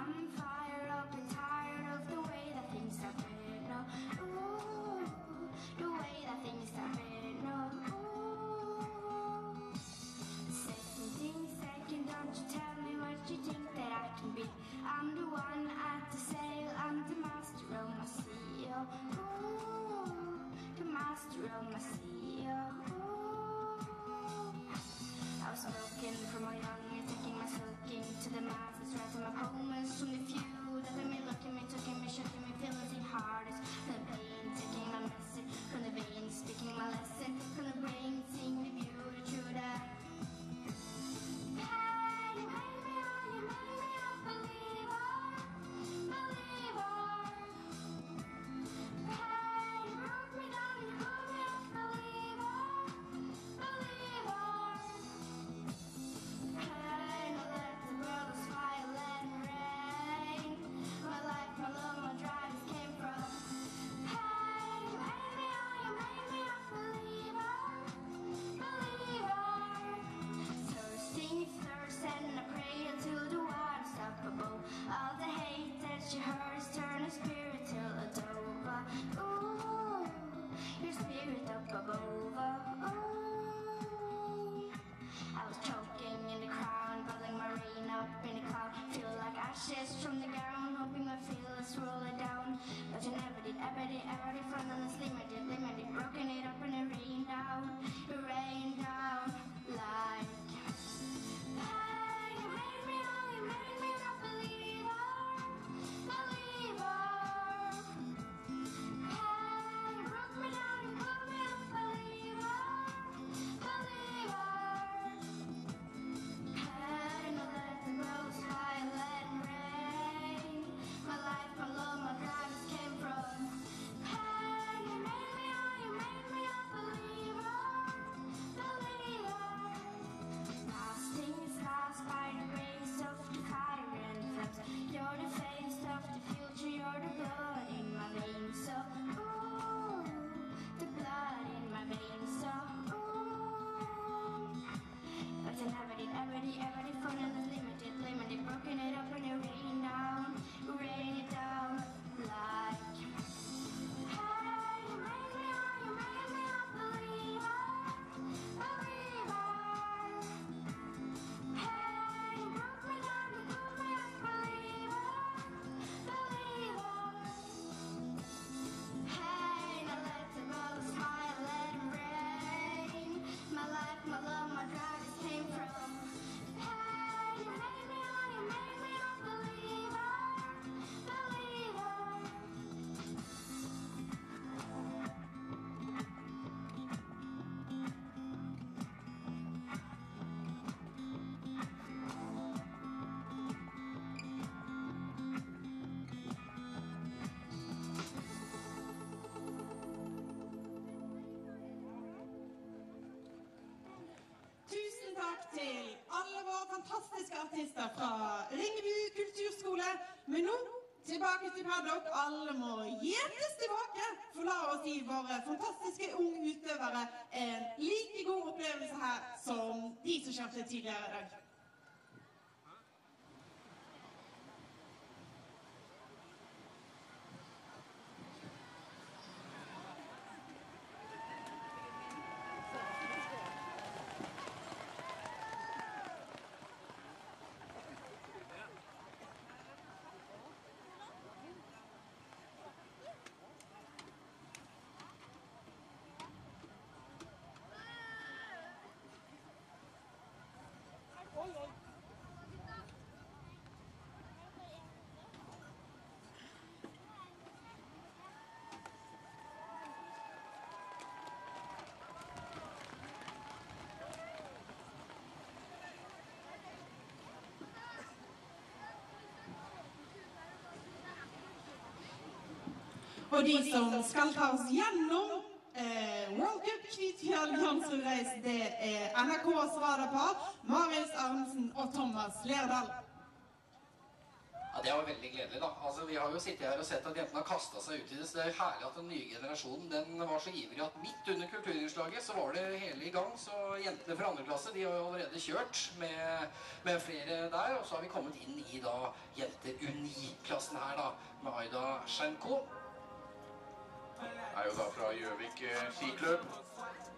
I'm your heart. fantastiske artister fra Ringebu kulturskole. Men nå tilbake til Paddock. Alle må gjetes tilbake. For la oss gi våre fantastiske unge utøvere en like god opplevelse her som de som kjørte tidligere i dag. og de som skal ta oss gjennom eh, World Cup Kvitfjell-Jansrud-reis, det er NRKs radarpar Marius Arnesen og Thomas Lerdal. Ja, Det var veldig gledelig, da. Altså, Vi har jo sittet her og sett at jentene har kasta seg ut i det. Så det er jo herlig at den nye generasjonen den var så ivrig at midt under kulturinnslaget så var det hele i gang. Så jentene fra andre klasse de har jo allerede kjørt med, med flere der. Og så har vi kommet inn i da jenter-uni-klassen her, da, med Aida Sjenko er jo da fra Gjøvik eh, skiklubb.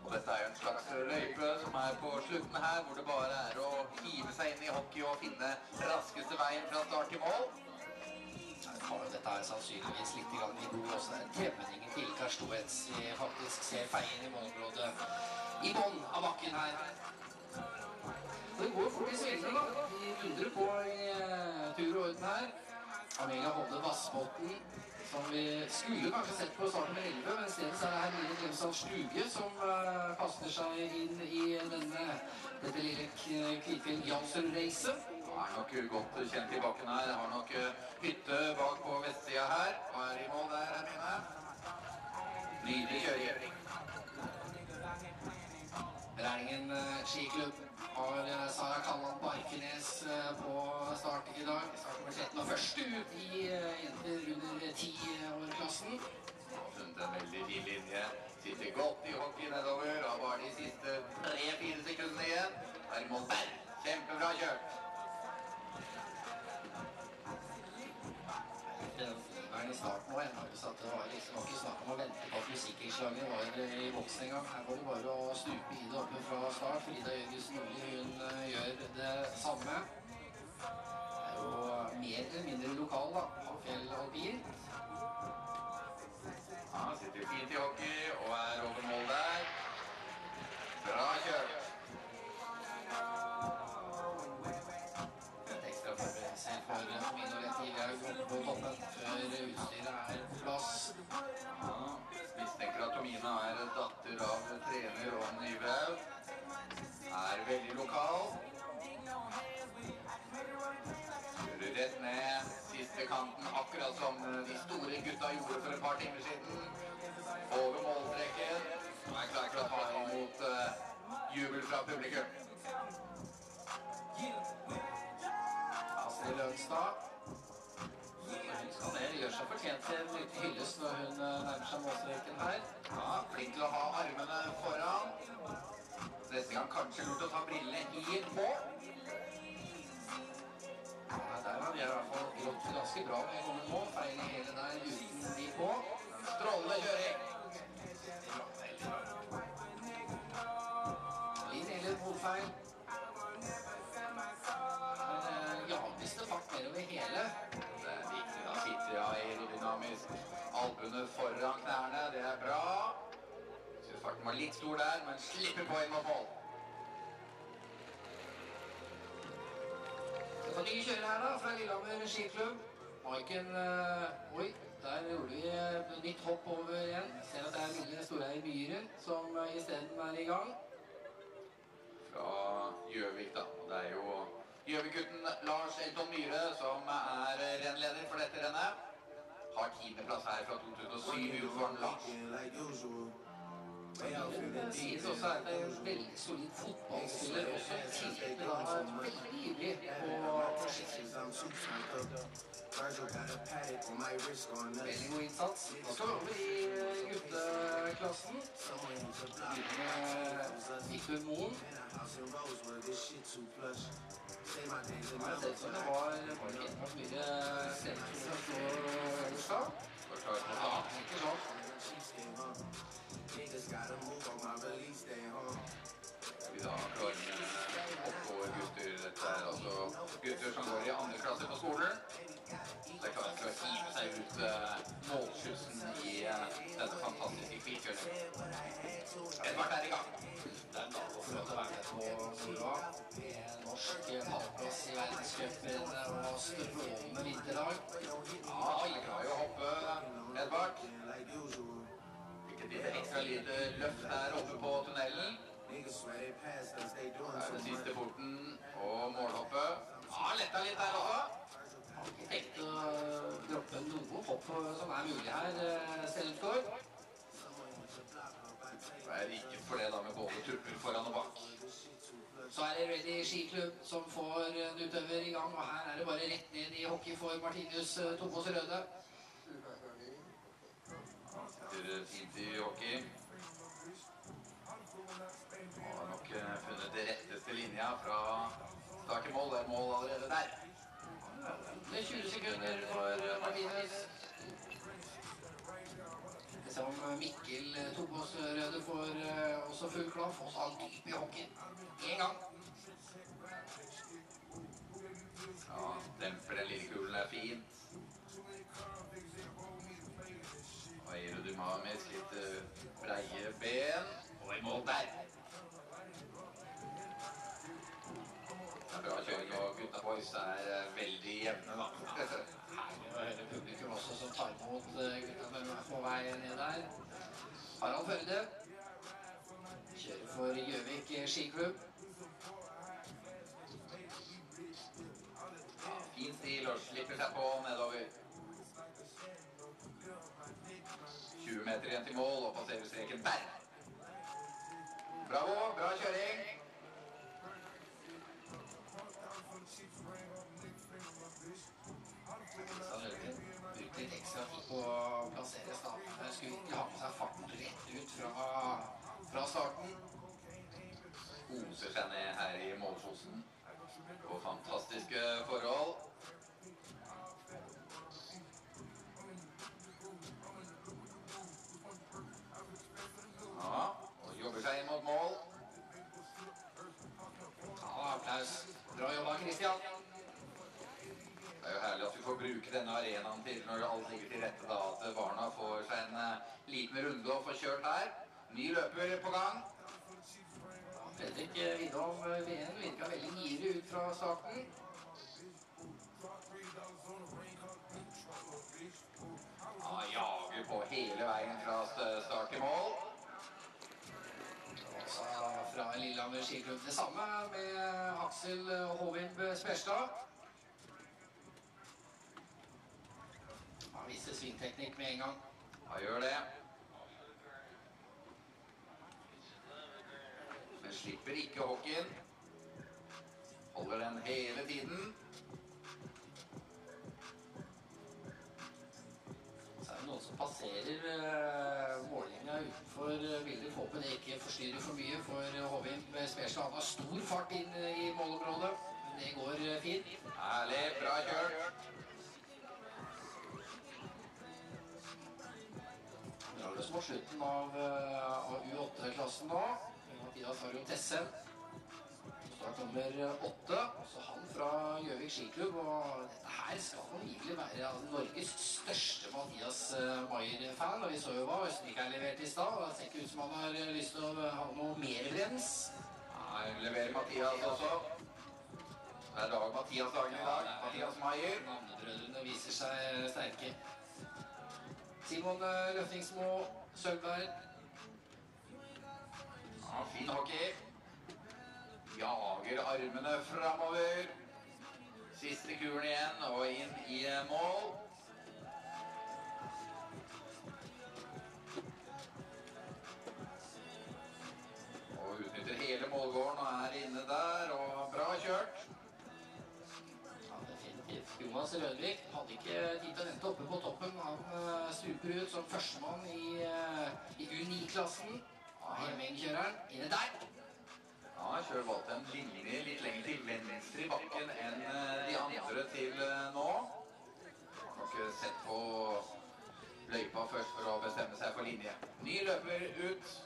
Og dette er jo en slags løype som er på slutten her, hvor det bare er å hive seg inn i hockey og finne raskeste veien fra start til mål. dette her sannsynligvis litt grann i god også. Det er tremenningen til Karstoets vi faktisk ser feien i målområdet i bånn av bakken her. Det går fort i svingene, da. Vi dundrer på i eh, tur og orden her. Amelia Hovde Vassbotn, som vi skulle kanskje sett på starten med 11, men stedet så er det Mine Glemsdal som uh, kaster seg inn i denne, dette lille Kvitfjell Jansen-racet. Er nok godt kjent i bakken her. Har nok eh, hytte bak på vestsida her. Og er i mål der, Hermine. Nydelig kjøring. Rælingen eh, skiklubb har eh, Sara Kalland Barkenes eh, på start i dag. Starter med 13 og først ut i jenter under 10-år-klassen. Har funnet en veldig fin linje. Sitter godt i hockey nedover. Har bare de siste tre-fire sekundene igjen. Er Berg. Kjempebra kjørt. Iveren i starten var jeg så at det var liksom ikke snakk om å vente på at musikkinnslaget var i boks engang. Her var det bare å stupe i det oppe fra start. Frida Jørgensen Nordli hun eh, gjør det samme. Det er jo mer eller mindre lokal, da. Havfjell alpin. Ja, sitter fint i hockey og er over mål der. Bra kjørt. Datter av trener Ron Nybraug. Er veldig lokal. Kjører rett ned siste kanten, akkurat som de store gutta gjorde for et par timer siden. Over målstreken. Og er klar til å ta imot uh, jubel fra publikum. Astrid Lønstad. Ned, gjør seg fortjent til en liten hyllest når hun eh, nærmer seg målstreken her. Ja, flink til å ha armene foran. Neste gang kanskje lurt å ta brillene helt på. Ja, der har vi i hvert fall grått ganske bra med noen nå. Feil i hele der uten de på. Strålende kjøring. Litt eller motfeil. Aerodynamisk. Albuene foran knærne. Det er bra. Syns farten var litt stor der, men slipper på inn mot mål. Så får nye kjører her, da, fra Lillehammer skiklubb. Maiken eh, Oi, der gjorde vi eh, nytt hopp over igjen. Ser at det er lille Storheie Myhren som uh, isteden er i gang. Fra Gjøvik, da. Og det er jo Gjøvik-gutten Lars Elton Myhre som er rennleder for dette rennet. Har tiendeplass her fra 2007 i uniformen Lars. Det sies også er en veldig solid fotballspiller også. til at han er veldig ivrig på. Veldig god innsats. Nå skal vi over i eh, gutteklassen. Begynner med Victor Moen. Det har sett ut som det var bare helt mye selvtillit på onsdag. Skal klare på Ja, da. ikke sånn. Vi da klarer med oppovergutter. Er altså som går i andre klasse på skolen. Det er klart til seg ut eh, målskyssen i eh, denne fantastiske kvikkjøringen. Edvard er i gang. Det er en for å være med på moroa. Norsk pallplass i verdenscupen og strålende vinterdag. Ja, jeg kan jo hoppe, Edvard. Fikk et lite ekstra lite løft der oppe på tunnelen. Det er den siste porten og målhoppet. Ja, letta litt der også. Tenkte å droppe noe hopp som er mulig her, eh, det. Det er ikke for det da med både tupper foran og bak. Så er det Ready skiklubb som får en utøver i gang, og her er det bare rett ned i hockey for Martinus Tomås Røde. Fint i hockey. Og har nok eh, funnet det retteste linja fra start til mål. Det er mål allerede der. Det er 20 sekunder for Martinez. Som Mikkel Tobås Røde får eh, også full klaff, og så han dyp i hockey. En gang. Ja, demper den lille kulen er fint. Og Eiro Dumamis litt eh, breie ben. Og i mål der. Bra kjøring, og gutta boys er veldig jevne, da. Herlig publikum også som tar imot gutta på vei ned der. Harald Førde kjører for Gjøvik skiklubb. Ja, fin stil og slipper seg på nedover. 20 meter igjen til mål og passerer streken der. Bravo, bra kjøring. På å plassere staten. Han skulle ikke ha med seg farten rett ut fra, fra starten. Koser seg ned her i Målfosen På fantastiske forhold. Ja, og jobber seg inn mot mål. Ja, applaus. Bra jobba, Kristian. Bruke denne arenaen til når alt ligger til rette da, at barna får seg en uh, liten runde og får kjørt her. Ny løper på gang. Fredrik Widholm Veen virka veldig giri ut fra starten. Ja, jager på hele veien fra st- start til mål. Også fra Lillehammer skiklubb det samme med Aksel Håvind Sperstad. Han svingteknikk med en gang. Ja, gjør det. Men slipper ikke hockeyen. Holder den hele tiden. Så er det noen som passerer uh, mållinja utenfor uh, bildet. Håper det ikke forstyrrer for mye for Håvim Håvimb Sperstad. Han har stor fart inn eh, i målområdet. Men det går eh, fint. Herlig, bra kjørt. Har oss mot slutten av, eh, av U8-klassen nå. Mathias Aron Tessen. Start nummer åtte. Også han fra Gjøvik skiklubb. Og dette her skal han virkelig være Norges største Mathias eh, Maier-fan. Og vi så jo hva Østerrike leverte i stad. Det ser ikke ut som han har eh, lyst til å ha noe mer brems. Ja, leverer Mathias også. Det er dag Mathias-dagen i dag. Mathias Maier. Navnebrødrene viser seg sterke. Simon eh, Løftingsmo Sølvberg. Ja, fin hockey. Jager armene framover. Siste kulen igjen og inn i mål. Og utnytter hele målgården og er inne der. Og bra kjørt. Jonas Rødvik hadde ikke tid til å vente oppe på toppen. Han uh, stuper ut som førstemann i, eh, i U9-klassen. Hemmingkjøreren inne der. Ja, kjører valgt en linje litt lenger til venstre i bakken enn eh, de andre til eh, nå. Har eh, sett på løypa først for å bestemme seg for linje. Ny løper ut.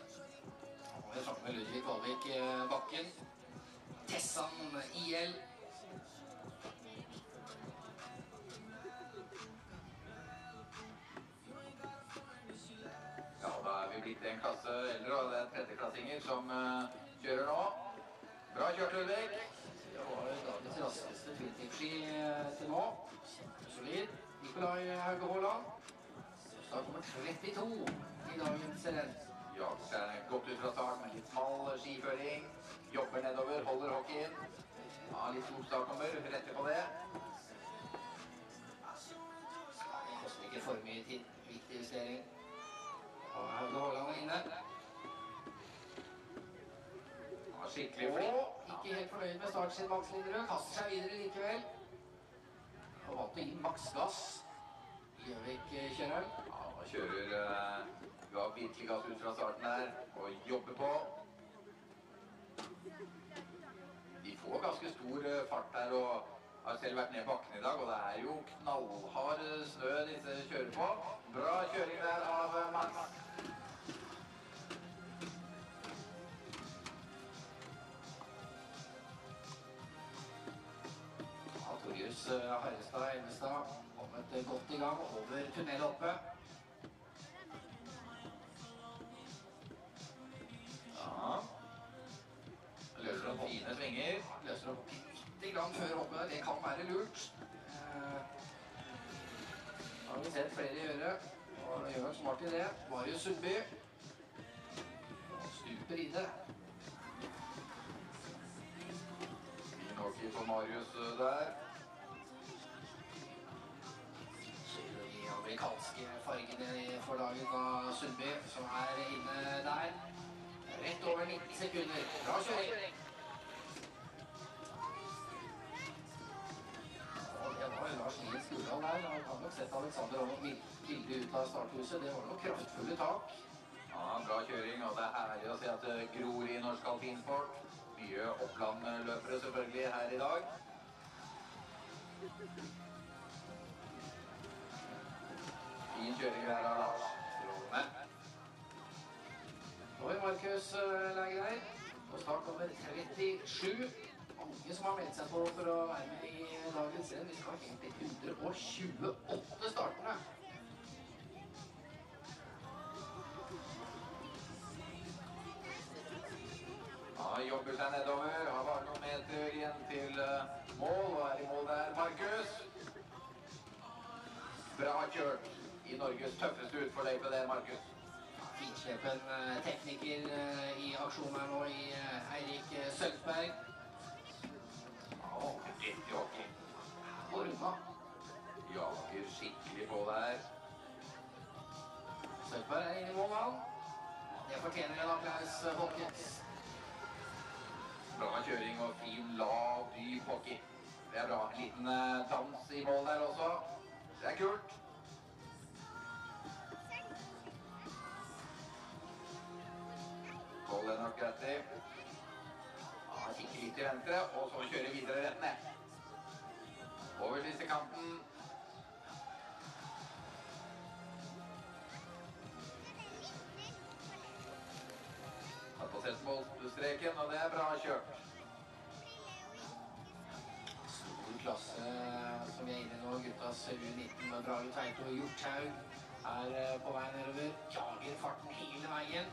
Vi snakker med Ludvig Valvik eh, Bakken. Tessan IL. Er en klasse eldre, og det er tredjeklassinger som uh, kjører nå. Bra kjørt, Ludvig. Det var dagens raskeste twintip-ski eh, til nå. Solid. Nikolai Hauge Haaland. Start nummer 32 i dagens renn. Jager seg godt ut fra start med litt smal skiføring. Jobber nedover, holder hockeyen. Ja, litt god startnummer, retter på det. Det koster ikke for mye tid. Viktig justering. Og Hauge Haaland er inne. Ja, skikkelig flink. Ikke helt fornøyd med starten sin, Max Linderød. Kaster seg videre likevel. Og valgte å gi maks gass. Gjøvik-kjøreren. Ja, nå kjører Du har virkelig gass ut fra starten der og jobber på. De får ganske stor eh, fart der og har selv vært ned bakken i dag, og det er jo knallhard snø disse kjører på. Bra kjøring der av Max. Ja, Torjus eh, Harrestad Elvestad kommet godt i gang over tunnelet Ja. Det kan være lurt. Det har vi sett flere gjøre. Og gjør smart i det. Marius Sundby. Stuper i det. Fin hockey på Marius eh, der. De amerikanske fargene for dagen av Sundby, som er inne der. Rett over 19 sekunder. Bra kjøring. Skurdal der. Han har nok sett Alexander Aamodt bilde ut av starthuset. Det var nok kraftfulle tak. Ja, bra kjøring, og det er herlig å se at det gror i norsk alpinsport. Mye Oppland-løpere selvfølgelig her i dag. Fin kjøring der av Lars. Strålende. Nå er Markus eh, Lægreid på start nummer 37. Mange som har meldt seg på for å være med i dagens renn. Vi skal helt til 128 startende. Han jobber seg nedover. Har bare noen meter igjen til eh, mål, og er i mål der, Markus. Bra kjørt i Norges tøffeste utforløype der, Markus. Finslepen eh, tekniker eh, i aksjon her nå i Eirik Sølvberg. Hockey. Og unna. Jager skikkelig på der. Sølvberg er inne i mål. Det fortjener en applaus, folkens. Bra kjøring og fin, lav, dyp hockey. Det er bra. En liten eh, dans i mål der også. Det er kult. Hold den nok kikker litt til venstre, og så kjøre videre rett ned. Over siste kanten. Har passert målstreken, og det er bra kjørt. Stor klasse som vi er inne i nå. Guttas U19 med Brage Teito og Hjorthaug er eh, på vei nedover. Jager farten hele veien.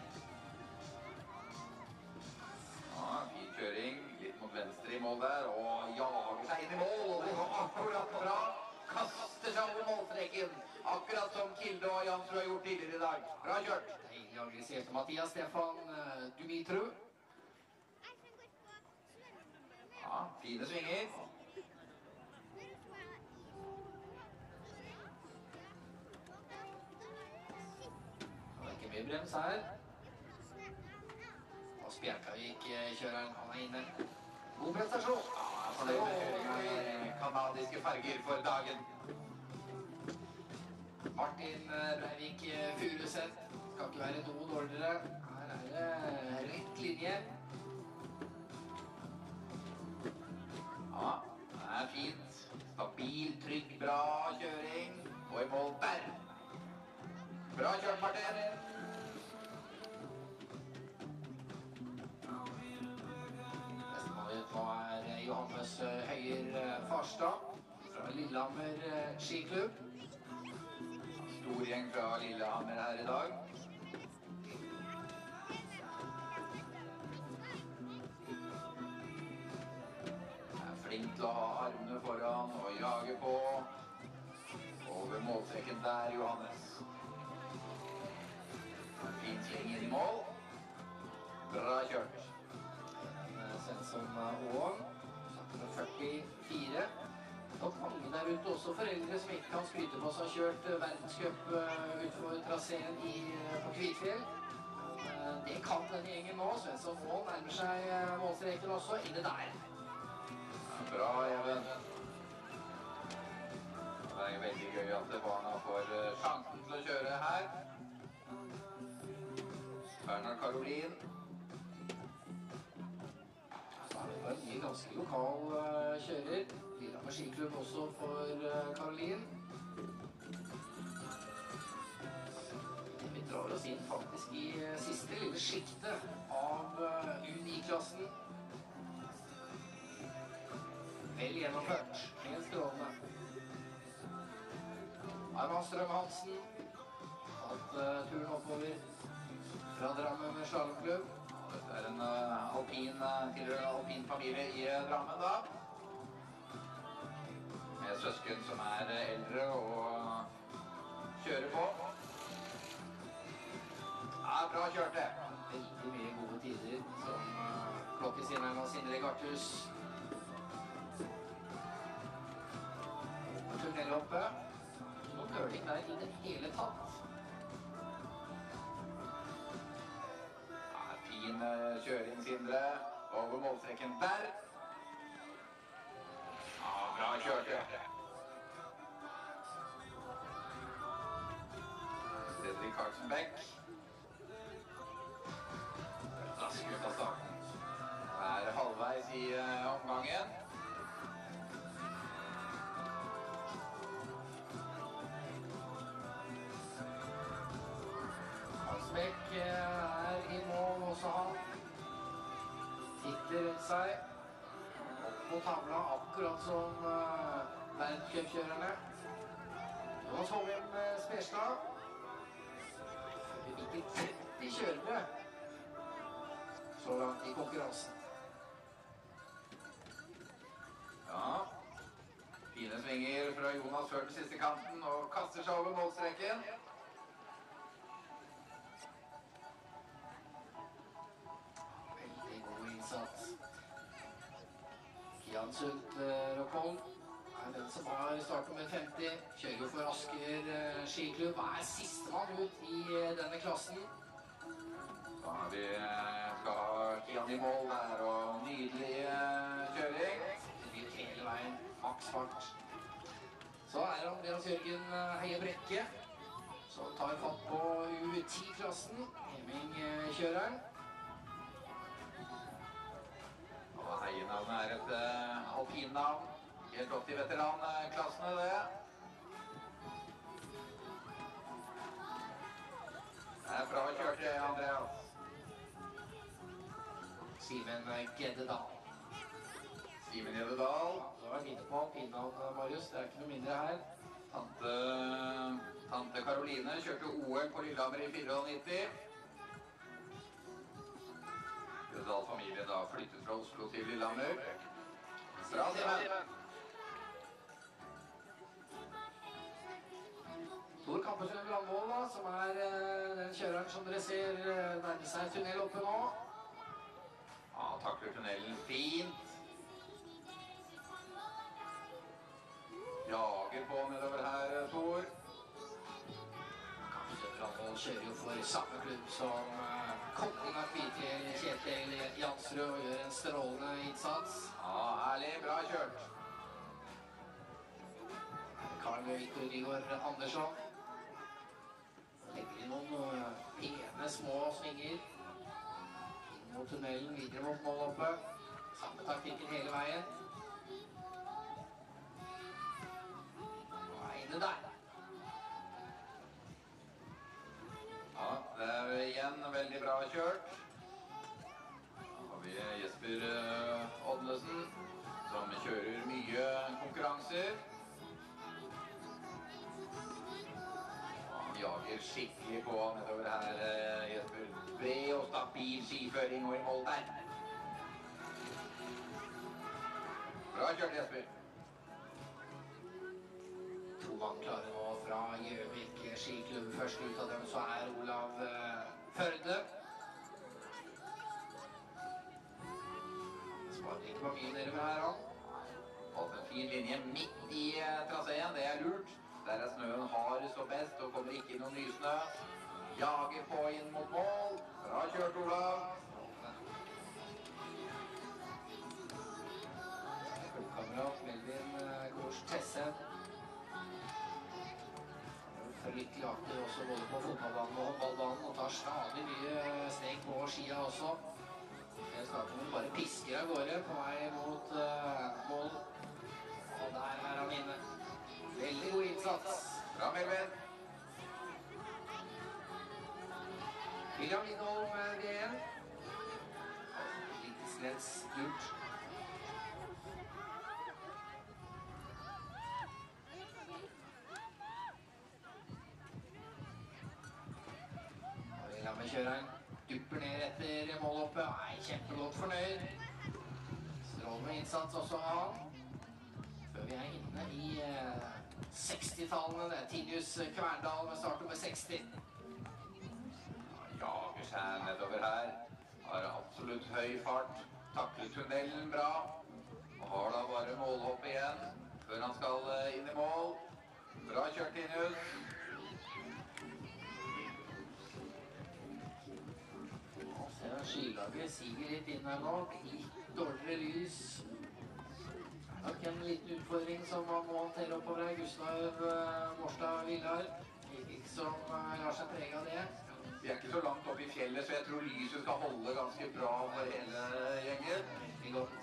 Ja, kjøring. Litt mot venstre i mål der, og jager seg inn i mål. Og det går akkurat bra. Kaster seg over målstreken. Akkurat som Kilde og Jansrud har gjort tidligere i dag. Bra kjørt. Deilig aggressivt. Mathias Stefan eh, Dumitru. Ja, fine svinger. Det er ikke mye brems her. Og Bjerkavik-kjøreren. han er inne. God prestasjon. Ja, jeg er fornøyd med kjøringa kanadiske farger for dagen. Martin eh, Breivik eh, Furuseth. Skal ikke være noe dårligere. Her er det rett linje. Ja, det er fint. Stabil, trygg, bra kjøring. Og i mål der. Bra kjørt, Martin. Johannes eh, Høyer eh, Farstad fra Lillehammer eh, skiklubb. Stor gjeng fra Lillehammer her i dag. Flink til å ha armene foran og jage på. Over måltrekken der, Johannes. Fint sving i mål. Bra kjørt. Sett som Åen. 1944. Og mange der ute, også foreldre som ikke kan skryte på seg å ha kjørt verdenscup eh, utfor traseen i, eh, på Kvitfjell. Eh, det kan denne gjengen nå. Svensson Moen nærmer seg målstreken også. Inne der. Ja, bra, Even. Det er veldig gøy at barna får sjansen til å kjøre her. Bernhard Karolin er en ganske lokal kjører. kjører. Lillehammer skiklubb også for Karolin. Vi drar oss inn faktisk i eh, siste lille sjiktet av uh, U9-klassen. Vel gjennomført. Helt strålende. Arman Strøm-Hansen tatt uh, turen oppover fra Drammen slalåmklubb. Dette er en uh, alpin, uh, tilhørende alpin familie i eh, Drammen, da. Med søsken som er eh, eldre og kjører på. Ja, bra kjørt, det. Veldig mye gode tider som inn her nå, Sindre Garthus. Tunnelhoppet. Noe nøling der i det hele tatt. Ja, fin eh, kjøring, Sindre. Over målstreken der. Ja, bra kjørt. Fredrik Karlsen Beck. Rask ut av starten. Er halvveis i eh, omgangen. Seg. Opp på tavla, akkurat som uh, verdenscupkjørerne. Jonas Håvim uh, Sperstad. Hvilke 30 kjørere så langt i konkurransen. Ja. Fine svinger fra Jonas før den siste kanten og kaster seg over målstreken. Veldig god innsats. Kian Sundt eh, Rockholm er den som har startnummer 50. Kjører jo for Asker eh, skiklubb. Er sistemann ut i eh, denne klassen. Da har vi skal Kian i mål der og nydelig kjøring. Det blir hele veien maks fart. Så er det Andreas Jørgen Heie Brekke som tar fatt på U10-klassen. Hemming-kjøreren. Og heienavnet er et uh, alpinnavn. Helt opp til veteranklassene, det. Det er bra kjørt, Andreas. Simen Geddedal. Simen Geddedal. Det var vært på alpinnavn, Marius. Det er ikke noe mindre her. Tante Karoline kjørte OL på Lillehammer i 94. Gjededal-familien da flyttet fra Oslo til Lillehammer. Bra, Simen. Tor Kampesund Brandvold, da, som er eh, den kjøreren som dere ser eh, nærme seg tunnel oppe nå. Ja, takler tunnelen fint. Jager på nedover her, Tor. Brandvold kjører jo for samme klubb som eh, kongen av Kvitfjell, Kjetil Jansrud, og gjør en strålende innsats. Ja, herlig. Bra kjørt. Karl Victor Rigor Andersson. Legger inn noen eh, pene små svinger. Inn mot tunnelen, videre mot målhoppet. Samme taktikken hele veien. Veldig bra kjørt. Da har vi Jesper eh, Odnesen, som kjører mye konkurranser. Han jager skikkelig på nedover her, eh, Jesper. Bred og stabil skiføring og i mål der. Bra kjørt, Jesper. To mann klare nå fra Gjøvik skiklubb. Først ut av dem så er Olav eh, Førde. svarer ikke på mye med her, han. Fått en fin linje midt i eh, traseen, det er lurt. Der er snøen hardest og best og kommer ikke noe nysnø. Jager på inn mot mål. Bra kjørt, Olav. Kamerat Melvin eh, Kors Tesse. Fryktelig aktiv også både på fotballbanen og håndballbanen og tar stadig mye eh, steg på skia også. Det starter med bare pisker av gårde på vei mot uh, mål. Og der er han inne. Veldig god innsats. Bra, Melvin. William Lindholm med D1. Lite skreds gult. Lammet-kjøreren dupper ned etter målhoppet. Er kjempegodt fornøyd. Strålende innsats også av han. Før vi er inne i eh, 60-tallene. Det er Tinius Kverndal med startnummer 60. Jager seg nedover her. Har absolutt høy fart. Takler tunnelen bra. Og har da bare målhopp igjen før han skal eh, inn i mål. Bra kjørt, Tinius. Skylaget siger litt inn her nå. Litt dårligere lys. Nok en liten utfordring som man må håndtere oppover her. Gustav eh, Morstad Villar. Ikke som eh, lar seg prege av det. Vi er ikke så langt oppe i fjellet, så jeg tror lyset skal holde ganske bra for hele gjengen. Veldig godt.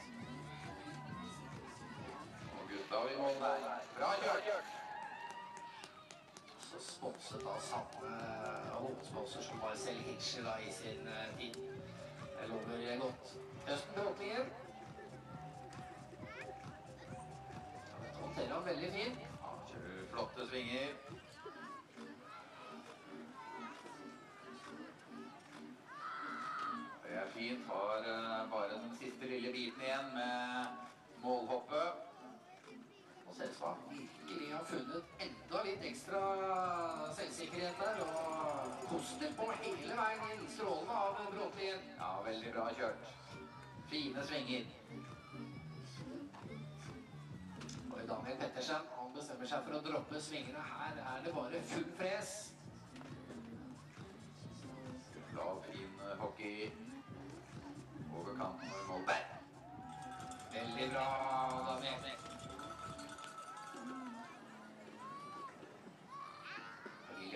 Og Gustav i mål der. Bra kjørt. Så sponset av samme hovedsponsor som Marcel Hinscher i sin eh, tid. Det lover godt. Østen Bråklingen. Håndterer han veldig fint. Ja, kjører flotte svinger. Det er fint. Har eh, bare den siste lille biten igjen med målhoppet. Og virkelig har funnet enda litt ekstra selvsikkerhet der. Og koster på hele veien inn. Strålende av Bråtlien. Ja, veldig bra kjørt. Fine svinger. Og Daniel Pettersen han bestemmer seg for å droppe svingene. Her er det bare full fres.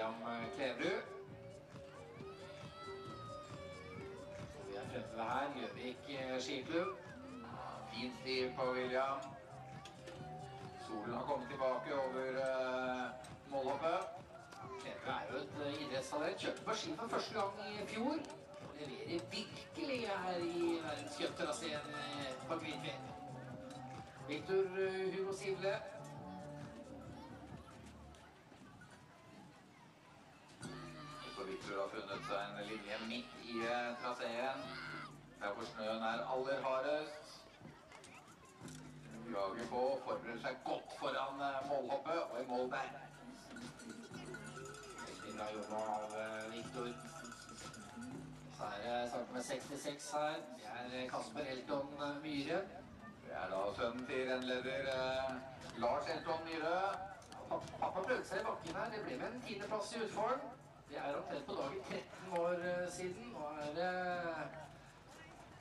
William Kleverud. Og vi er fremme ved her. Gjøvik eh, skiklubb. Fint stiv på William. Solen har kommet tilbake over uh, målhoppet. Kleverud er jo et eh, idrettstalent. Kjørte på ski for første gang i fjor. Og leverer virkelig her i verdenscuptraseen eh, på Kvitfjell. Victor eh, Hugo Sivle. Victor har funnet seg en linje midt i eh, traseen. Der hvor snøen er aller hardest. Jager på, forbereder seg godt foran eh, målhoppet og i mål der. Veldig bra jobba av eh, Victor. Så er det starter med 66 her. Det er Kasper Elton Myhre. Det er da sønnen til rennleder Lars Elton Myhre. Pappa prøvde seg i bakken her. Det ble med en tiendeplass i utform. Det er omtrent på dagen 13 år eh, siden. Nå er det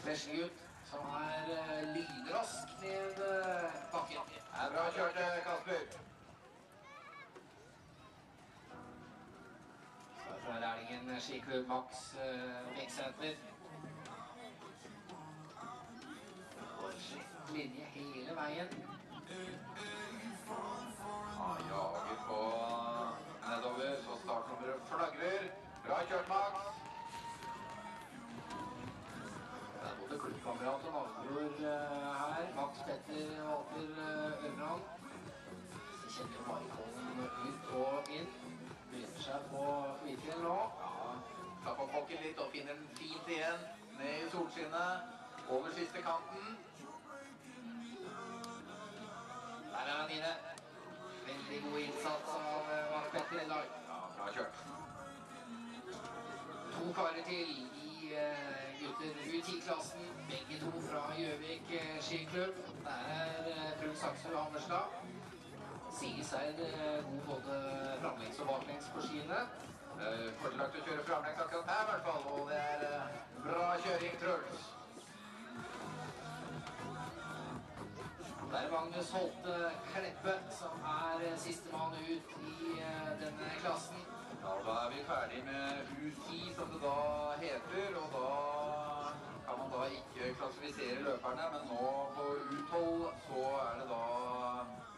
veslegutt som er eh, lynrask ned eh, bakken. Det er bra kjørt, Kasper. Så er fra Rælingen skiklubb Max. Og slett linje hele veien. Max. Det er både klubbkamerat og eh, her. Max Petter Walter Ørland. Så kjenner jo ut og inn. Begynner seg på Kvitfjell nå. Ja, tar på pokken litt og finner den fint igjen. Ned i solskinnet. Over siste kanten. Der er han inne. Veldig god innsats av Max Petter i dag. Ja, bra kjørt. To karer til i eh, gutter U10-klassen. Begge to fra Gjøvik eh, skiklubb. Det er uh, Trond Saksrud Hammerstad. Sier seg eh, god både framlengs og baklengs på skiene. Eh, Fordelaktig å kjøre framlengs akkurat her, i hvert fall. Og det er eh, bra kjøring, Truls. Det er Magnus Holte Kleppe som er eh, sistemann ut i eh, denne klassen. Ja, da er vi ferdig med U10, som det da heter. Og da kan man da ikke klassifisere løperne, men nå på U12 så er det da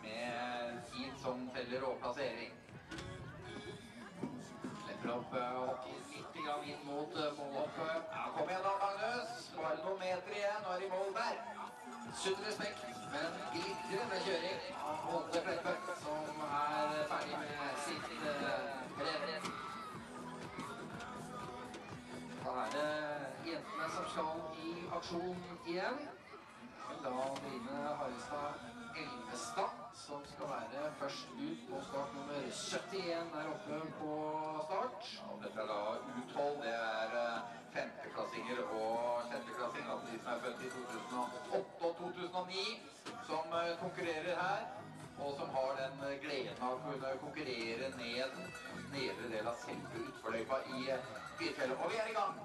med tid som teller og plassering. Slipper opp eh, hockey litt inn mot eh, målhoppet. Ja, kom igjen da, Magnus. Bare noen meter igjen, nå er i mål der. Sunn respekt, men glitrende kjøring av Molde Kleppe, som er ferdig med sitt renn. Da er det jentene som skal i aksjon igjen. Da Trine Harestad Elvestad som skal være først ut på start nummer 71 der oppe på start. Og dette er da U12, det er eh, femteklassinger og sjetteklassinger, altså de som er født i 2008 og 2009, som eh, konkurrerer her. Og som har den eh, gleden av å kunne konkurrere ned nedre del av selve utforløypa i eh, Kvitfjellet. Og vi er i gang!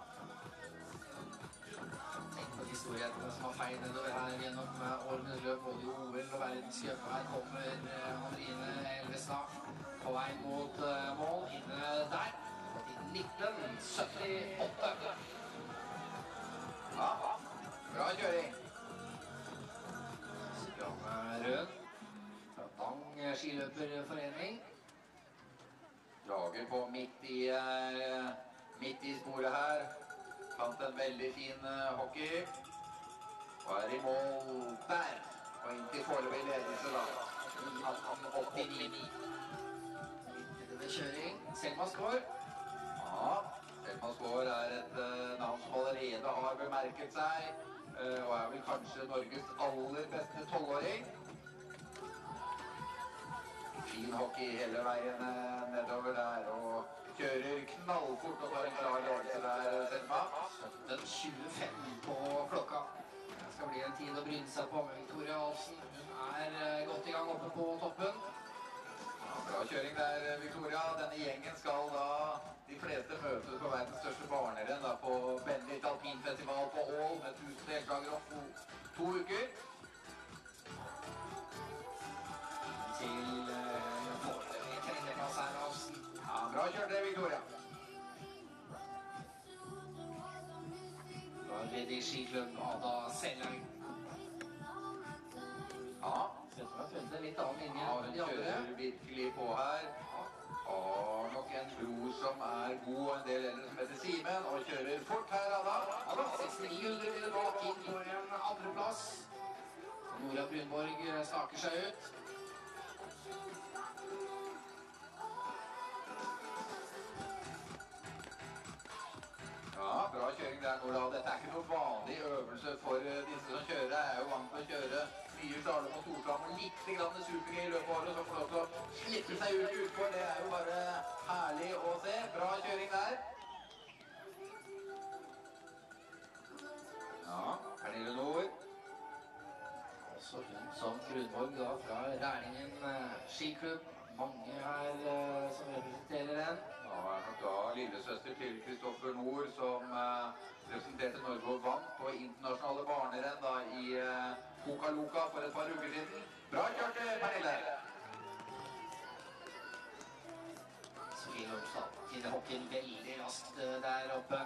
Tenk på de som har feil nedover her gjennom eh, årenes løp, både i OL og verdenscup. Her kommer eh, Andrine Elvestad på vei mot eh, mål. Inne der. I 1978. Ja, bra kjøring. Sigrun Rød fra Dang skiløperforening. Jager på midt i, eh, midt i sporet her. Fant en veldig fin eh, hockey. Og er i mål der. Og inntil foreløpig ledelse, da. I 1889. Videre kjøring. Selma Skaar. Ja, Selma Skaar er et eh, navn som allerede har bemerket seg. eh, og er vel kanskje Norges aller beste tolvåring. Fin hockey hele veien eh, nedover der. Og kjører knallfort og tar en klar ledelse der, Selma. 17.25 på klokka. Det skal bli en tid å bryne seg på med Victoria Ahlsen. Hun er eh, godt i gang oppe på toppen. Bra kjøring der, Victoria. Denne gjengen skal da de fleste møtes på verdens største barnerenn på Bendit alpinfestival på Ål med 1000 deltakere om to, to uker. Til bra kjørt det, Victoria. Da er ledig skiklubb Ada Selhaug. Ja, Ser ut som hun har funnet en litt annen linje ja enn hun de andre. kjører virkelig på her. Har nok en bror som er god, og en del eldre som heter Simen, og kjører fort her, Ada. Ada, da, 6900 vil bak inn på en andreplass. Nora Brunborg eh, staker seg ut. Ja, bra kjøring der, Nordahl. Dette er ikke noe vanlig øvelse for eh, disse som kjører. Jeg er jo vant til å kjøre mye slalåm og storslalåm og litt grann super-G i løpet av året, så får lov til å slippe seg ut utfor. Det er jo bare herlig å se. Bra kjøring der. Ja, Pernille Nord. Også hun som Brunborg da fra Rælingen eh, skiklubb. Mange her eh, som representerer den. Da er nok da lillesøster til Kristoffer Nord som eh, representerte Norge og vant på internasjonale barnerenn da i eh, Pokaloka for et par uker siden. Bra kjørt, Pernille. Sofie Lomsdal finner hockeyen veldig raskt eh, der oppe.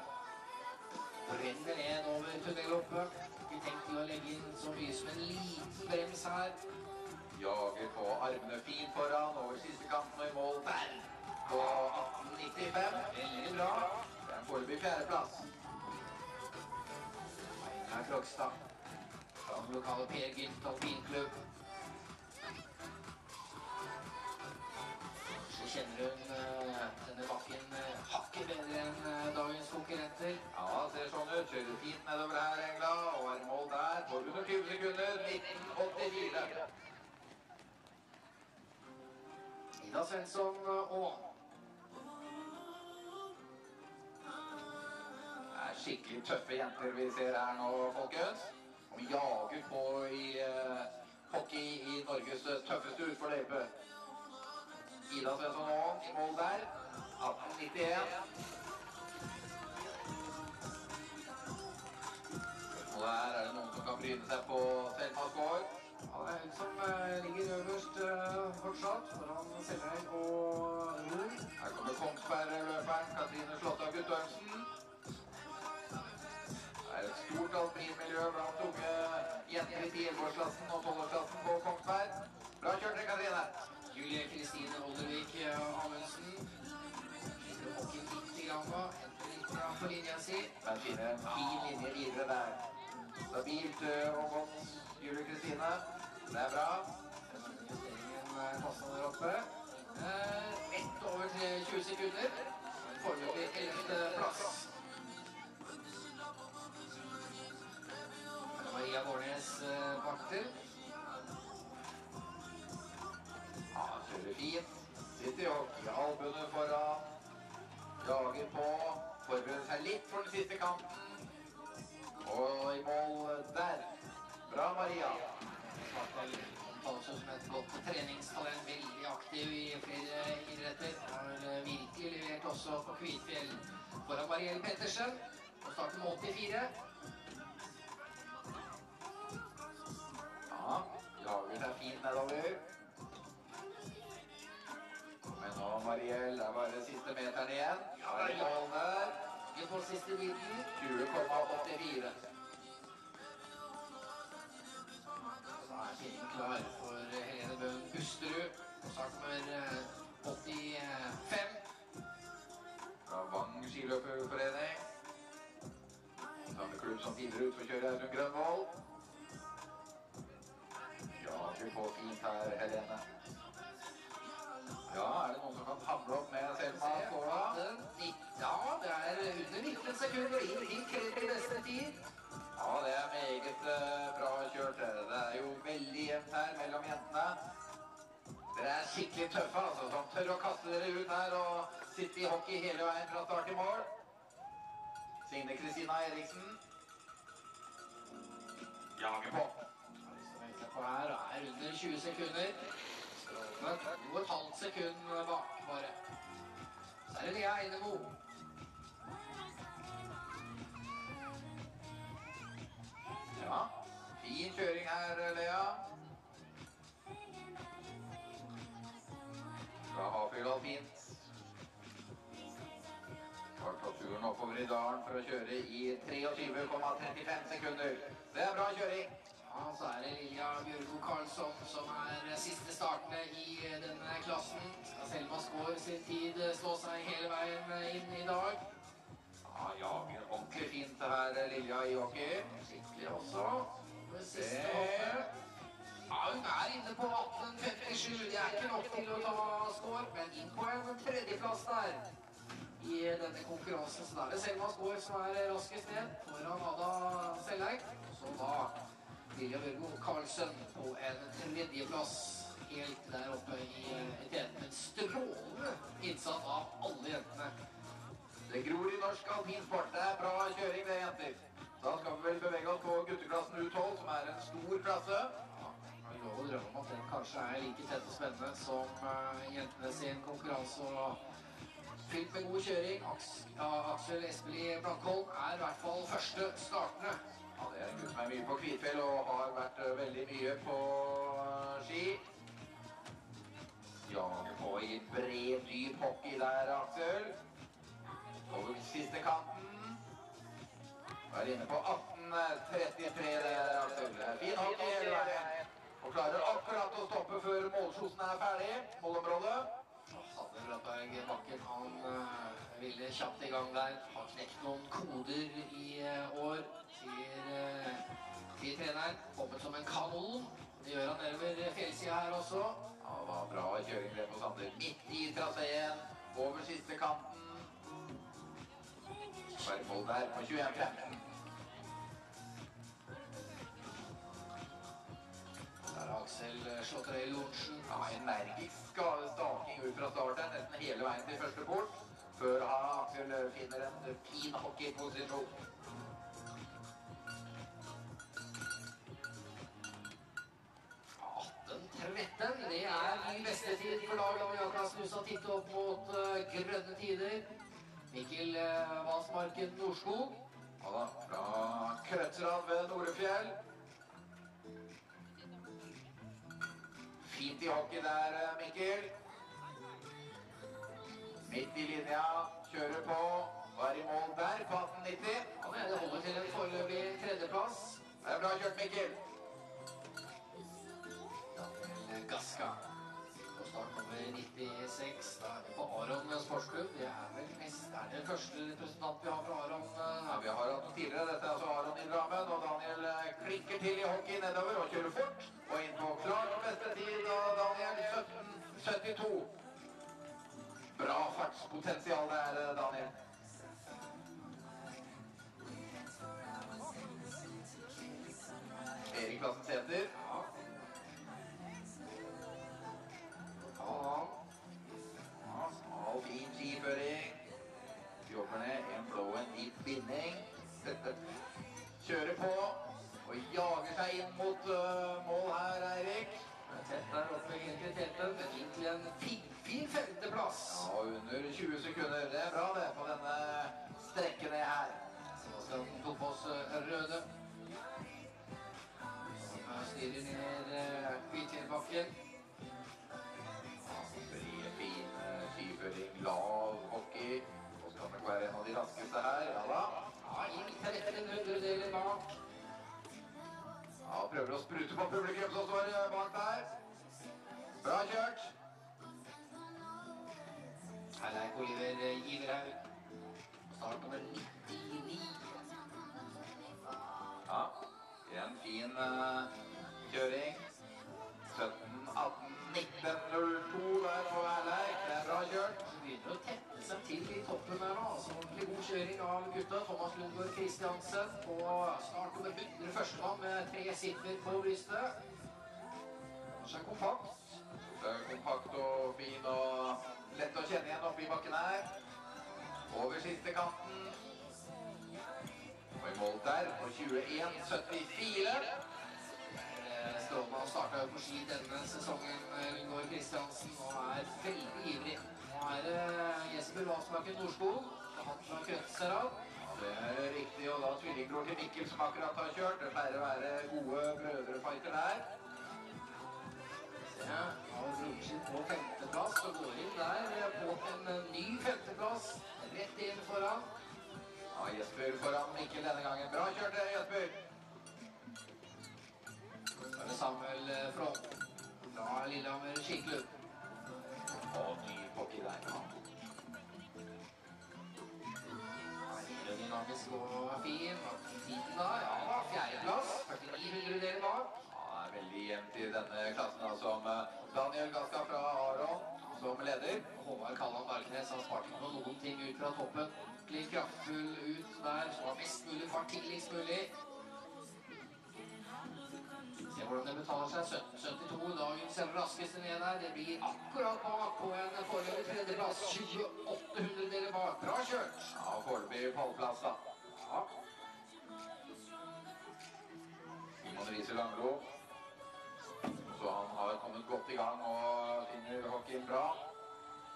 Brenner ned over tunnelhoppet. Vi til å legge inn så mye som en liten brems her. Jager på armene fint foran, over siste kanten og i mål der. På 1895. Veldig bra. Det er foreløpig fjerdeplass. Einar Krokstad fra den lokale Per Gynt alpinklubb. Så kjenner hun uh, denne bakken uh, hakket bedre enn uh, dagens konkurrenter. Ja, ser sånn ut. Kjører fint nedover her, Engla, og er i mål der Får under 20 sekunder. 1984. Ida Svensson og Det er skikkelig tøffe jenter vi ser her nå, folkens. Og vi jager på i uh, hockey i Norges eh, tøffeste utforløype. Ida Svensson Aaen i mål der. 1891. Og her er det noen som kan bryne seg på Selma Skaar. Hun som eh, ligger øverst eh, fortsatt, foran Selheim og Rom. Her kommer Kongsberg-løperen Katrine Slåtta Guttormsen. Det er et stort alpinmiljø blant unge jenter i 10-11-årsklassen og 12-årsklassen på Kongsberg. Bra kjørt, Katrine. Julie Kristine Oldervik eh, Amundsen. Hockey litt grann nå, litt grann på linja si. Men finner en fin linje videre der. Stabilt og godt, Julie Kristine. Det er bra. Justeringen er der oppe. Eh, Ett over 20 sekunder. Foreløpig 11. plass. Maria Vårnes eh, bakter. Ja, kjører fint. Sitter jo i albuene foran. Lager på. Forbereder seg litt for den siste kanten. Og i mål der. Bra, Maria. Omtales som et godt treningstalent, veldig aktiv i flere idretter. Har virkelig levert også på Kvitfjell foran Mariell Pettersen. Og starter med 84. Ja, jager seg fint nedover. Men nå, Mariell, det er bare siste meteren igjen. Ja, det er mål der. Vi på siste biten. 20,84. Tiden klar for Helene Bøhn Busterud. På start nummer eh, 85. Fra Vang skiløperforening. Samme klubb som tidligere kjøre Audun Grønvoll. Jager får fint her, Helene. Ja, er det noen som kan hamle opp med Selma Skåla? Ja, det er under 19 sekunder inn til tredje beste tid. Ja, det er meget eh, bra kjørt. Det er jo veldig jevnt her mellom jentene. Dere er skikkelig tøffe, altså, som tør å kaste dere ut her og sitte i hockey hele veien fra start til mål. Signe Kristina Eriksen. Jager på. På her er under 20 sekunder. Strålende. 2,5 sekunder bak, bare. Så er det Lea Einemo. Ja, fin kjøring her, Lea. Fra Hafjell alpint. Tar turen oppover i dalen for å kjøre i 23,35 sekunder. Det er bra kjøring. Ja, så er det Lilja Bjørgo Karlsson som er siste startende i denne klassen. Selma Skaar sin tid stå seg hele veien inn i dag. Ja, jager ordentlig fint det her, Lilja i hockey. Skikkelig også. Se. Ja, hun er inne på 18.57. Det er ikke nok til å ta score, men inn på en tredjeplass der i denne konkurransen. Så er det Selma Skaar som er raskest ned foran Ada Selleik. Så da Lilja Børgo Karlsen på en tredjeplass helt der oppe i eteten. En strålende innsats av alle jentene. Det gror i norsk alpinsport. Det er bra kjøring, det, jenter. Da skal vi vel bevege oss på gutteklassen U12, som er en stor klasse. Ja, jeg lov å drømme om at den kanskje er like tett og spennende som uh, jentene sin konkurranse. og Fylt med god kjøring. Aks Aksel Espelid Blankholm er i hvert fall første startende. Ja, det er en er mye på Kvitfjell og har vært uh, veldig mye på ø, ski. Jager på i bred, dyp hockey der, Aksel. Over siste kanten. Er inne på 18.33 der, Det er Fin hockey hele veien. Og klarer akkurat å stoppe før målskjosen er ferdig. Målområdet. Sanne Bratberg Bakken han eh, ville kjapt i gang der. Har knekt noen koder i eh, år, sier, sier treneren. Hoppet som en kanon. Det gjør han nedover fjellsida her også. Ja, det var bra kjøring på Sander. Midt i traseen. Over siste kanten. Tverrfold der på 21.15. Der er Aksel Slåtterøy Lorentzen. Ja, energisk staking ut fra starten, nesten hele veien til første port. Før Aksel finner en fin hockeyposisjon. Den 13, det er ny bestetid for dagen da vi har har tittet opp mot eh, grønne tider. Mikkel Vassmarken Norskog. Ja da, fra Krøtran ved Norefjell. Fint i hockey der, eh, Mikkel. Midt i linja, kjører på. Og er i mål der på 1890. Han mener det holder til en foreløpig tredjeplass. Det er bra kjørt, Mikkel. Gaska. Start nummer 96. Da er vi på Aron Sportsklubb. Det er vel mest er det første representant vi har fra Aron. eh, Ja, vi har hatt den tidligere. Dette er altså Aron i Drammen. Og Daniel eh, klinker til i hockey nedover og kjører fort. Og inn på klart beste tid av Daniel 17.72. Bra fartspotensial der, eh, Daniel. Erik Klassen Sæter. Ja, Ja, smal, fin skiføring. Jobber ned en blå en hvit binding. Kjører på og jager seg inn mot uh, mål her, Eirik. tett der oppe egentlig i teltet, men egentlig en fin, fin femteplass. Ja, under 20 sekunder. Det er bra, det, på denne strekken ned her. Sebastian få på oss eh, røde. Styrer ned Kvitfjellbakken. Bred, lav hockey. Og skal nok være en av de raskeste her. Ja da. Ja, inn til etter en bak. Ja, prøver å sprute på publikum som står bak der. Bra kjørt. Her er Oliver Giverhaug. Start nummer 99. Ja, en fin eh, kjøring. 17, 18, 19, 02 der på Erleik. Det er bra kjørt. Det begynner å tette seg til i toppen her nå. Altså, ordentlig god kjøring av gutta. Thomas Lundgaard Kristiansen på start nummer 100 førstemann med tre siffer på brystet. Kanskje er kompakt. Er kompakt og fin og lett å kjenne igjen oppe i bakken her. Over siste kanten. Og i mål der på 21,74. Eh, Strålmann starta jo på ski denne sesongen, eh, Kristiansen, og er veldig ivrig. Nå er det Jesper Vasbakken Nordskog, han fra Krødsherad. Ja, det er riktig, og da tvillingbror til Mikkel som akkurat har kjørt. Det pleier å være gode brødrefighter der. Ja, har broren sin på femteplass og går inn der eh, på en eh, ny femteplass. Rett inn foran. Ja, Jesper foran Mikkel denne gangen. Bra kjørt, Jesper. Samuel eh, La fra Lillehammer skiklubb. Og ny pokker der. Ja. Aerodynamisk og fin. Tiden da, ja, fjerdeplass. 49 hundredeler bak. Ja, er veldig jevnt i denne klassen, da, som eh, Daniel Gaska fra Aron som leder. Håvard Kalland Barknes har spart ikke på noen ting ut fra toppen. Ordentlig kraftfull ut der, så har mest mulig fart tidligst mulig. Hvordan det betaler seg. 1772, dagens raskeste ned der. Det blir akkurat bak på en foreløpig tredjeplass. 28 hundredeler bak. Bra kjørt. Ja, foreløpig pallplass, da. Ja. Simon Riise Langro. Så han har kommet godt i gang og finner hockeyen bra.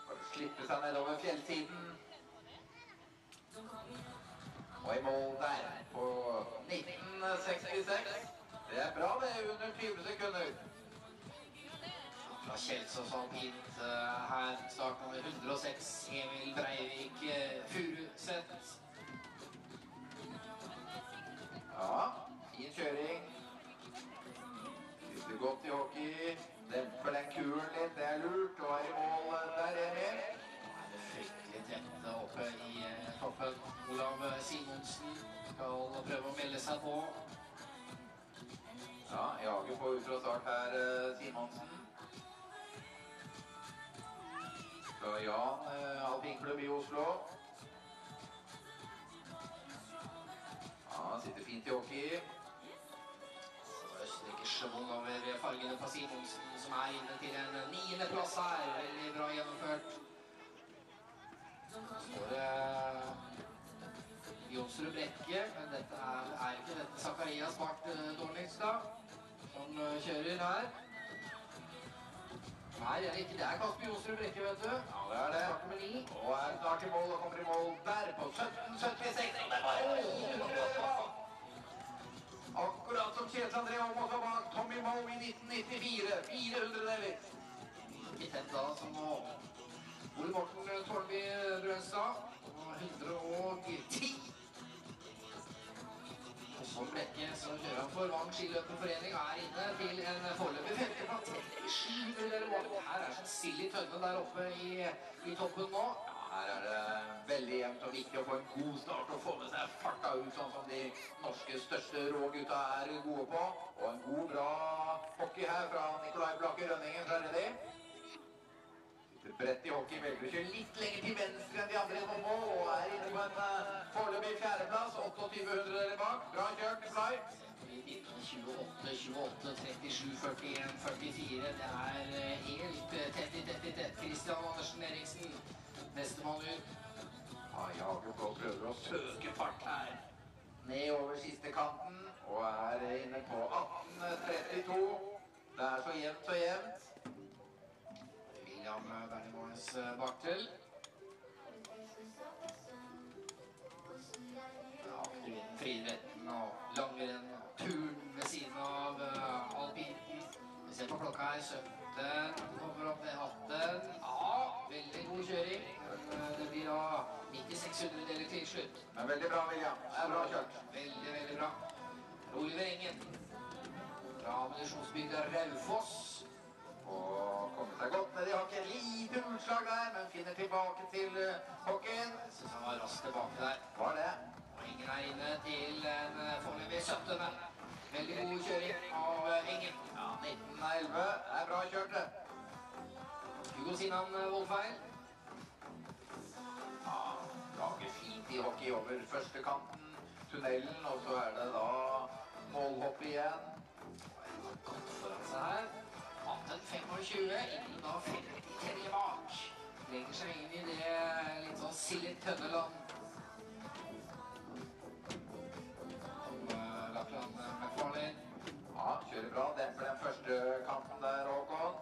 Bare slippe seg nedover fjellsiden. Og i mål der på 1966. Det er bra, det. Under 20 sekunder. Fra Kjelsås alpint eh, her. Start nummer 106. Emil Breivik eh, Furuseth. Ja, fin kjøring. Sitter godt i hockey. Demper den kulen litt, det er lurt. Og er i mål der, Emil. Nå er det fryktelig tett oppe i eh, toppen. Olav Simonsen skal prøve å melde seg på. Ja, jager på ut fra start her, eh, Simonsen. Fra Jan, eh, alpinklubb i Oslo. Ja, sitter fint i hockey. Schwung over fargene på Simonsen, som er inne til en niendeplass her. Veldig bra gjennomført. Så det Jonsrud Brekke, men dette er, er ikke dette Zakarias Bart eh, Dorningstad som eh, kjører her. Nei, det er ikke. Det er Kasper Jonsrud Brekke, vet du. Ja, det er det. Starter med ni. Og er snart i mål og kommer i mål der på 17.76. Og det var Akkurat som Kjetil André Aamodt var bak Tommy Moe i 1994. 400 deler. Ikke tett da, som nå. Ole Morten Tårnby Brønstad. Og 110. Så Brekke, så kjører han for Vang skiløperforening er inne til en foreløpig femteplass. 37 eller hva. Her er sånn sild i tønne der oppe i, i toppen nå. Her er det veldig jevnt og viktig å få en god start og få med seg farta ut, sånn som de norske største rågutta er gode på. Og en god, bra hockey her fra Nikolai Blakke Rønningen fra Reddy. Brett i hockey velger å kjøre litt lenger til venstre enn de andre innom mål, og er inne på en uh, foreløpig fjerdeplass. 28 hundredeler bak. Bra kjørt, Nikolai. 28, 28, 37, 41, 44. Det er eh, helt eh, tett i tett i tett. Christian Andersen Eriksen, nestemann ut. Ja, Jagerblå prøver å søke fart her. Ned over siste kanten, og er inne på 18.32. Det er så jevnt, så jevnt. William Bernemoes baktil. Ja, aktivitet, friidretten og langrenn og turn ved siden av uh, alpinten. Vi ser på klokka her, 17, kommer opp ved 18. Ja, veldig god kjøring. Eh, det blir da 96 hundredeler til slutt. Men veldig bra, William. Bra kjørt. Veldig, veldig bra. Oliver Engen fra ammunisjonsbygda Raufoss. Og kommer seg godt ned i hockeyen. Lite utslag der, men finner tilbake til hockeyen. Synes han var raskt tilbake der. Var det? Og Ingen er inne til en eh, foreløpig 17. Veldig god kjøring av eh, Engen. Ja, 19.11. Det er bra kjørt, det. Hugo Sinan eh, Voldfeil. Ja, lager fint i hockey over første kanten, tunnelen, og så er det da målhopp igjen. Godt foran seg her. 18.25. Ingen da 53 bak. Legger seg inn i det litt sånn Silje Tønneland. Og eh, Lakland McFarlane. Ja, kjører bra. Demper den første kampen der, Håkon.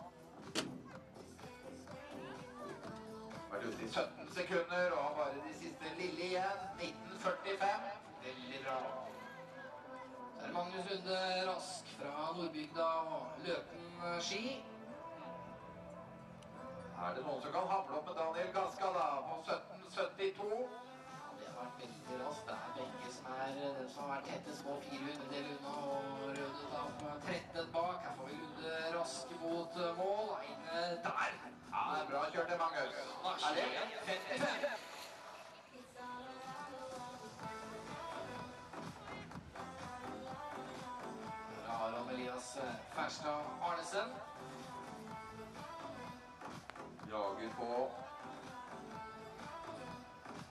Vært ute i 17 sekunder og har bare de siste lille igjen. 19.45. Veldig bra. Magnus Lunde Rask fra Nordbygda og Løten ski. Er det noen som kan hable opp med Daniel Gaska da, på 17.72? Ja, Det har vært veldig raskt. Det er begge som er den som har vært tettest på 400 deler Eh, Arnesen. Jager på.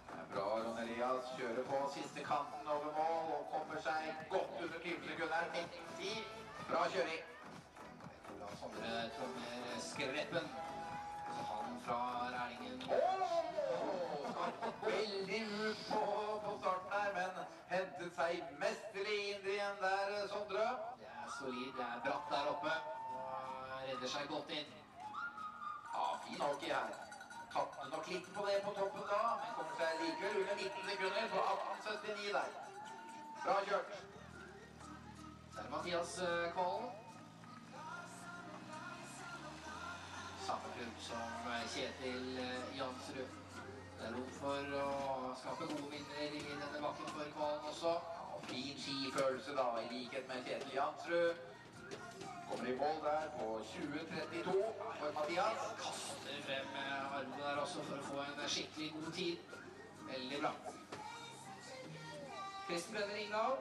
Det er bra, Ron Elias. Kjører på siste kanten over mål og kommer seg godt under 20 sekunder. 90. Bra kjøring. Sondre Trommer Skreppen. Han fra Rælingen. Åh! Veldig ut på, på starten her, men hentet seg mesterlig inn solid. Det er bratt der oppe. Og redder seg godt inn. Ja, fin hockey her. Tapte nok litt på det på toppen da, men kommer seg likevel under 19 sekunder på 18.79 der. Bra kjørt. Så er det Mathias eh, Kvalen. Samme klubb som eh, Kjetil eh, Jansrud. Det er rom for å skape gode vinner i denne bakken for Kvalen også. Fin skifølelse da, i likhet med Kjetil Jansrud. Kommer i mål der på 20.32 for Mathias. Kaster frem armene der også for å få en skikkelig god tid. Veldig bra. Kristen Brenner Ingdal.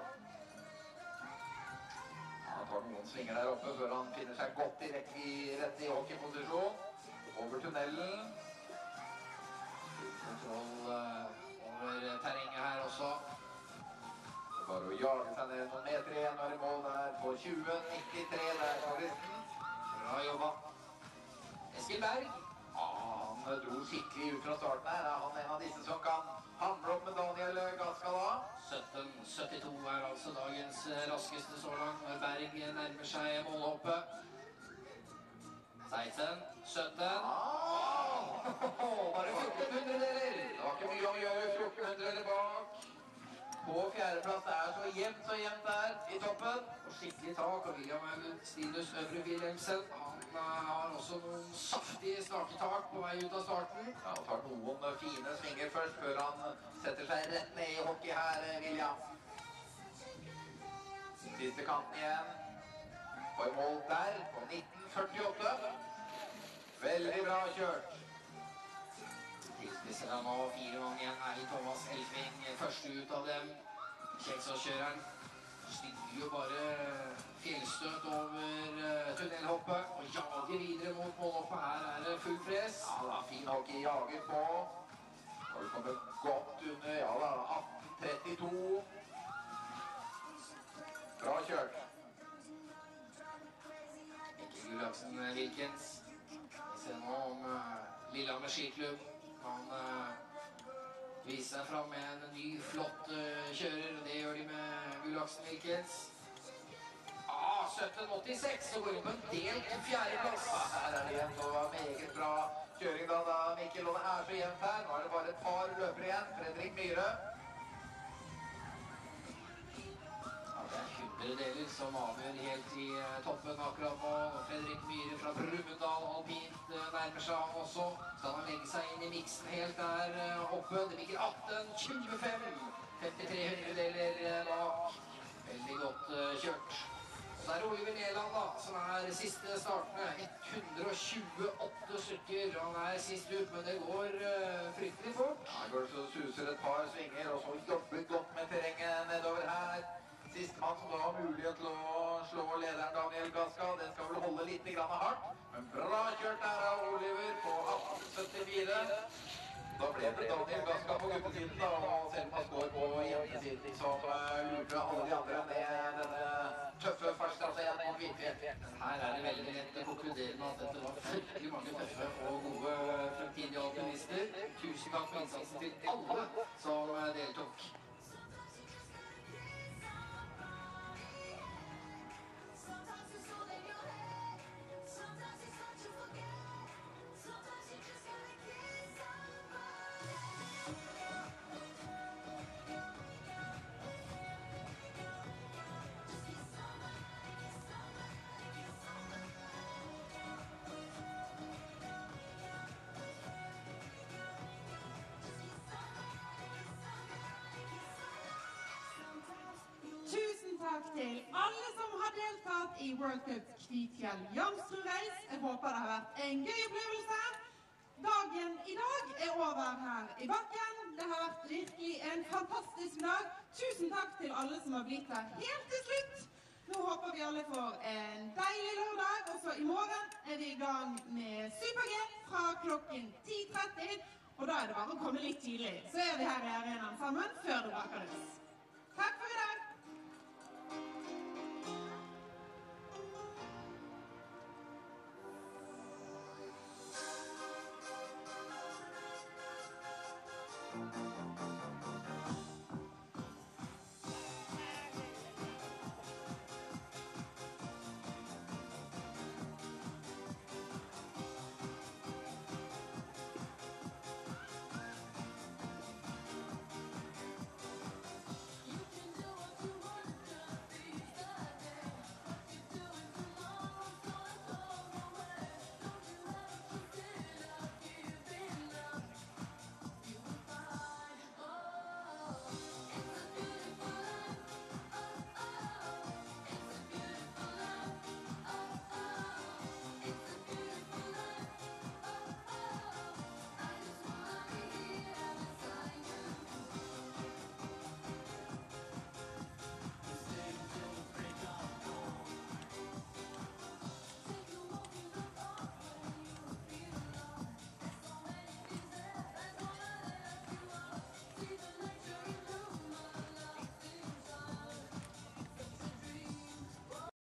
Han tar noen svinger der oppe før han finner seg godt i rett i, rett i hockeyposisjon. Over tunnelen. Kontroll eh, over terrenget her også. Det Bare å jage seg ned noen meter igjen og er i mål der på 20.93 der forresten. Bra jobba. Eskil Berg. Ah, han dro skikkelig ut fra starten her. Er han en av disse som kan hamle opp med Daniel Gaskala? 17.72 er altså dagens eh, raskeste så langt når Berg nærmer seg målhoppet. 16, 17 Ah, bare 14 hundredeler. Det var ikke mye å gjøre. 14 hundredeler bak. På fjerdeplass. Det er så jevnt og jevnt der i toppen. og skikkelig tak. Og William Augustinus Øvre Wilhelmsen han eh, har også noen saftige startetak på vei ut av starten. Ja, og tar noen eh, fine svinger først, før han setter seg rett ned i hockey her, eh, William. Siste kanten igjen. I mål der på 1948. Veldig bra kjørt. Tilspisser da nå fire ganger igjen er i Thomas Elfing, første ut av dem. Kjeksåskjøreren styrer jo bare fjellstøt over eh, tunnelhoppet og jager videre mot målhoppet. Her er det full press. Ja da, fin hockey jager på. Har du kommet godt under, ja da, 1832. Bra kjørt. Mikkel Gulaksen Wilkins. Vi ser nå om Lillehammer skiklubb kan uh, vise seg fram med en ny, flott eh, kjører. Det gjør de med Gullaksen Wilkins. Ah, 1786, så går vi på en delt fjerdeplass. Ja, Her er det igjen så meget bra kjøring da, da Mikkel, og det er så jevnt her. Nå er det bare et par løpere igjen. Fredrik Myhre. Ja, det er som avgjør helt i eh, toppen akkurat nå. Fredrik Myhre fra Brumunddal alpint eh, nærmer seg også. Skal han legge seg inn i miksen helt der eh, oppe. Det ligger 18-25. 53 hundredeler bak. Veldig godt kjørt. Og så er Oliver Neland, da, som er siste startende. 128 stykker. Han er sist ut, men det går fryktelig fort. Her går det så suser et par svinger, og så jobber godt med terrenget nedover her. Sistemann som da har mulighet til å slå lederen Daniel Gaska. Den skal vel holde litt grann hardt. Men bra kjørt der av Oliver på 1874. Da ble det Daniel Gaska på guttesiden, da, og han står på jentesiden, som eh, lurte alle de andre ned denne tøffe fartsstrategien mot Hvitfjell. Her er det veldig lett å konkludere med at dette var fryktelig mange tøffe og gode fremtidige alpinister. Tusen takk for innsatsen til alle som eh, deltok. Takk til alle som har deltatt i World Cup Kvitfjell Jamsrud-reis. Jeg håper det har vært en gøy opplevelse. Dagen i dag er over her i bakken. Det har vært virkelig en fantastisk dag. Tusen takk til alle som har blitt her helt til slutt. Nå håper vi alle får en deilig lørdag, og i morgen er vi i gang med Super-G fra klokken 10.30. Og da er det bare å komme litt tidlig, så er vi her i arenaen sammen før det braker løs. Takk for i dag.